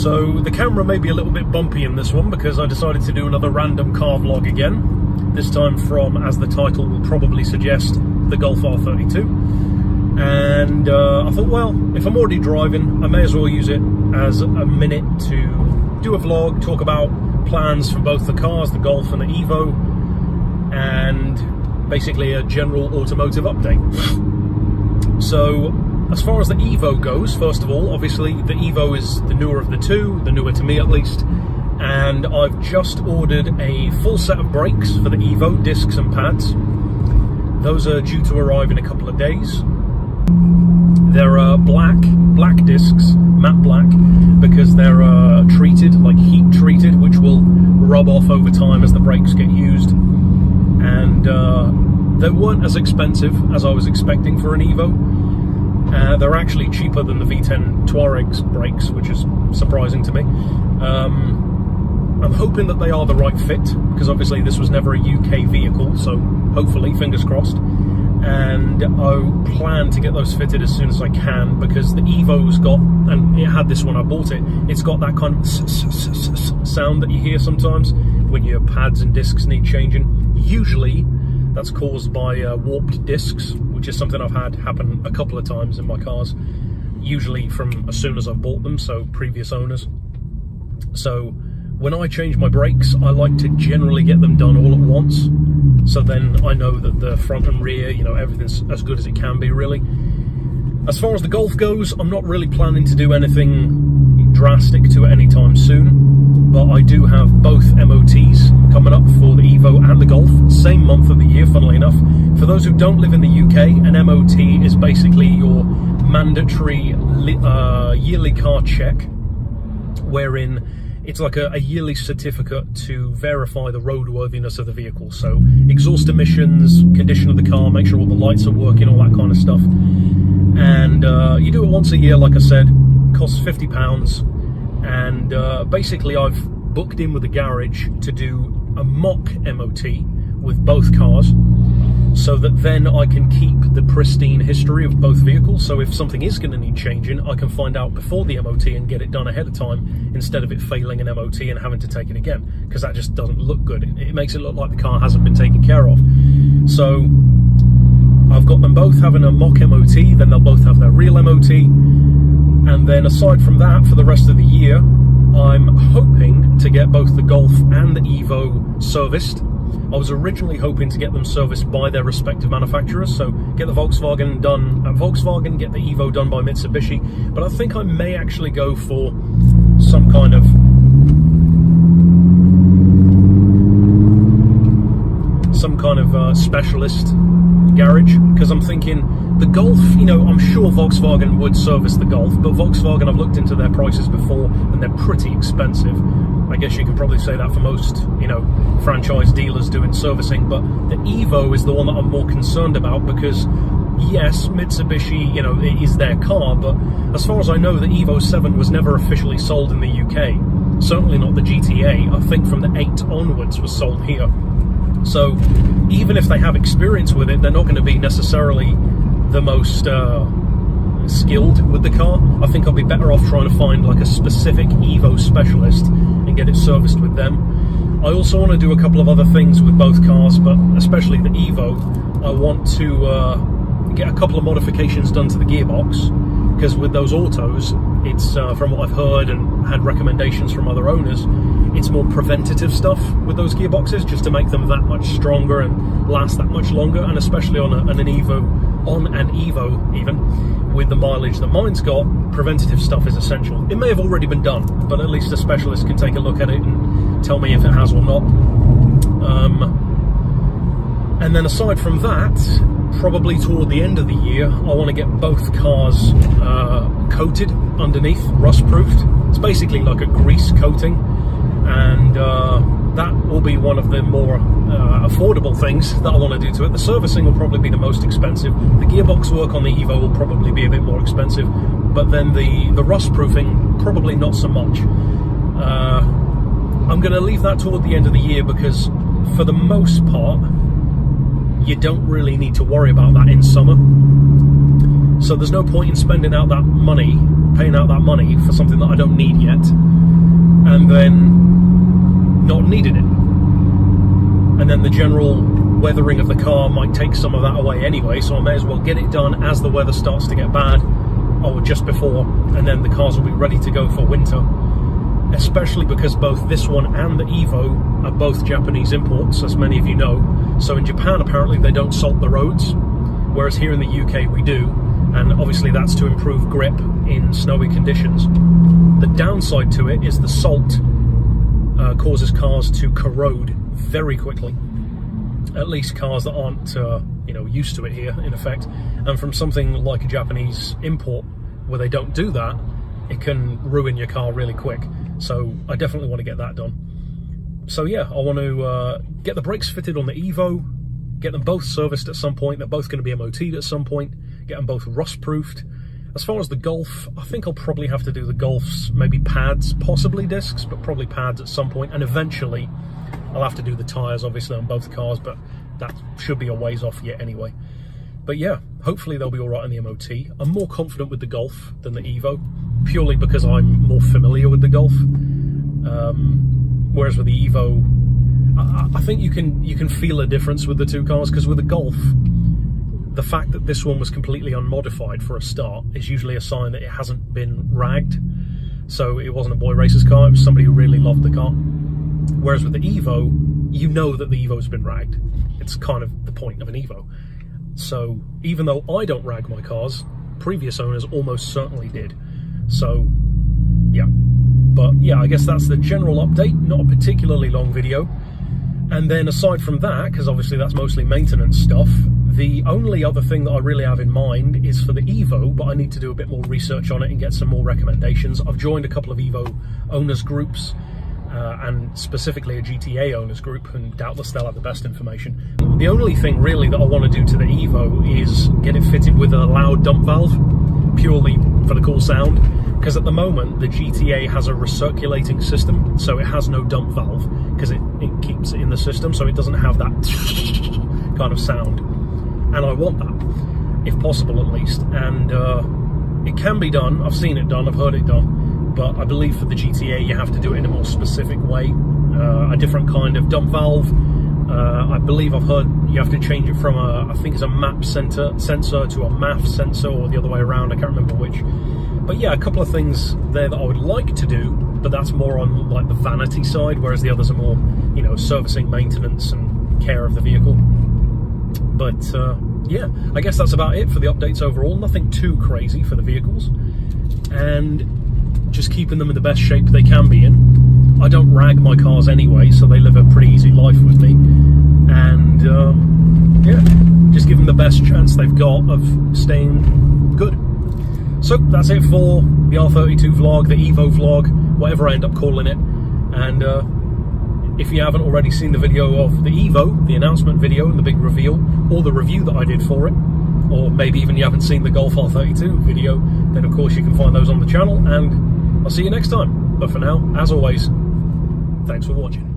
So the camera may be a little bit bumpy in this one because I decided to do another random car vlog again. This time from, as the title will probably suggest, the Golf R32. And uh, I thought, well, if I'm already driving, I may as well use it as a minute to do a vlog, talk about plans for both the cars, the Golf and the Evo, and basically a general automotive update. So as far as the Evo goes, first of all, obviously the Evo is the newer of the two, the newer to me at least, and I've just ordered a full set of brakes for the Evo, discs and pads. Those are due to arrive in a couple of days. They're uh, black, black discs, matte black, because they're uh, treated, like heat treated, which will rub off over time as the brakes get used. And uh, they weren't as expensive as I was expecting for an Evo uh, they're actually cheaper than the V10 Touareg's brakes, which is surprising to me. Um, I'm hoping that they are the right fit, because obviously this was never a UK vehicle, so hopefully, fingers crossed. And I plan to get those fitted as soon as I can, because the Evo's got, and it had this when I bought it, it's got that kind of sound that you hear sometimes when your pads and discs need changing. Usually, that's caused by uh, warped discs, which is something I've had happen a couple of times in my cars, usually from as soon as I've bought them, so previous owners. So when I change my brakes, I like to generally get them done all at once. So then I know that the front and rear, you know, everything's as good as it can be, really. As far as the Golf goes, I'm not really planning to do anything drastic to it anytime soon, but I do have both MOTs coming up for the Evo and the Golf, same month of the year, funnily enough. For those who don't live in the UK, an MOT is basically your mandatory uh, yearly car check, wherein it's like a, a, yearly certificate to verify the roadworthiness of the vehicle. So exhaust emissions, condition of the car, make sure all the lights are working, all that kind of stuff. And uh, you do it once a year, like I said, costs £50. And uh, basically I've booked in with the garage to do a mock MOT with both cars so that then I can keep the pristine history of both vehicles. So if something is going to need changing, I can find out before the MOT and get it done ahead of time instead of it failing an MOT and having to take it again because that just doesn't look good. It, it, makes it look like the car hasn't been taken care of. So I've got them both having a mock MOT, then they'll both have their real MOT. And then aside from that, for the rest of the year, I'm hoping to get both the Golf and the Evo serviced. I was originally hoping to get them serviced by their respective manufacturers, so get the Volkswagen done at Volkswagen, get the Evo done by Mitsubishi, but I think I may actually go for some kind of some kind of uh, specialist garage because I'm thinking the Golf, you know, I'm sure Volkswagen would service the Golf, but Volkswagen, I've looked into their prices before and they're pretty expensive. I guess you can probably say that for most, you know, franchise dealers doing servicing, but the Evo is the one that I'm more concerned about because yes, Mitsubishi, you know, is their car, but as far as I know, the Evo 7 was never officially sold in the UK. Certainly not the GTA. I think from the 8 onwards was sold here. So even if they have experience with it, they're not going to be necessarily the most uh, skilled with the car. I think I'll be better off trying to find like a specific Evo specialist and get it serviced with them. I also want to do a couple of other things with both cars, but especially the Evo. I want to uh, get a couple of modifications done to the gearbox because with those autos, it's uh, from what I've heard and had recommendations from other owners, it's more preventative stuff with those gearboxes just to make them that much stronger and last that much longer, and especially on, a, an Evo, on an Evo even, with the mileage that mine's got, preventative stuff is essential. It may have already been done, but at least a specialist can take a look at it and tell me if it has or not. Um, and then aside from that, probably toward the end of the year, I want to get both cars uh, coated underneath, rust-proofed. It's basically like a grease coating, and uh, will be one of the more uh, affordable things that I want to do to it. The servicing will probably be the most expensive. The gearbox work on the Evo will probably be a bit more expensive, but then the, the rust-proofing, probably not so much. Uh, I'm going to leave that toward the end of the year because for the most part, you don't really need to worry about that in summer. So there's no point in spending out that money, paying out that money for something that I don't need yet and then not needing it. And then the general weathering of the car might take some of that away anyway, so I may as well get it done as the weather starts to get bad, or just before, and then the cars will be ready to go for winter. Especially because both this one and the Evo are both Japanese imports, as many of you know. So in Japan, apparently, they don't salt the roads, whereas here in the UK, we do. And obviously, that's to improve grip in snowy conditions. The downside to it is the salt uh, causes cars to corrode very quickly. At least cars that aren't, uh, you know, used to it here, in effect. And from something like a Japanese import, where they don't do that, it can ruin your car really quick. So I definitely want to get that done. So yeah, I want to uh, get the brakes fitted on the Evo, get them both serviced at some point. They're both going to be MOT'd at some point. Get them both rust-proofed. As far as the Golf, I think I'll probably have to do the Golf's maybe pads, possibly discs, but probably pads at some. And eventually, I'll have to do the tyres, obviously, on both cars, but that should be a ways off yet anyway. But yeah, hopefully they'll be all right in the MOT. I'm more confident with the Golf than the Evo, purely because I'm more familiar with the Golf. Um, whereas with the Evo, I, think you can you can feel a difference with the two cars because with the Golf, the fact that this one was completely unmodified for a start is usually a sign that it hasn't been ragged. So it wasn't a boy racer's car, it was somebody who really loved the car. Whereas with the Evo, you know that the Evo's been ragged. It's kind of the point of an Evo. So even though I don't rag my cars, previous owners almost certainly did. So yeah. But yeah, I guess that's the general update, not a particularly long video. And then aside from that, because obviously that's mostly maintenance stuff, the only other thing that I really have in mind is for the Evo, but I need to do a bit more research on it and get some more recommendations. I've joined a couple of Evo owners groups, uh, and specifically a GTA owners group, and doubtless they'll have the best information. The only thing really that I want to do to the Evo is get it fitted with a loud dump valve, purely for the cool sound, because at the moment the GTA has a recirculating system, so it has no dump valve, because it, it keeps it in the system, so it doesn't have that kind of sound. And I want that, if possible at least, and uh, it can be done, I've seen it done, I've heard it done, but I believe for the GTA you have to do it in a more specific way, uh, a different kind of dump valve. Uh, I believe I've heard you have to change it from a, I think it's a map center, sensor to a MAF sensor or the other way around, I can't remember which. But yeah, a couple of things there that I would like to do, but that's more on like the vanity side, whereas the others are more, you know, servicing, maintenance and care of the vehicle. But uh, yeah, I guess that's about it for the updates overall. Nothing too crazy for the vehicles. And just keeping them in the best shape they can be in. I don't rag my cars anyway, so they live a pretty easy life with me. And uh, yeah, just give them the best chance they've got of staying good. So that's it for the R32 vlog, the Evo vlog, whatever I end up calling it. And uh, if you haven't already seen the video of the Evo, the announcement video and the big reveal, or the review that I did for it, or maybe even you haven't seen the Golf R32 video, then of course you can find those on the channel and I'll see you next time. But for now, as always, thanks for watching.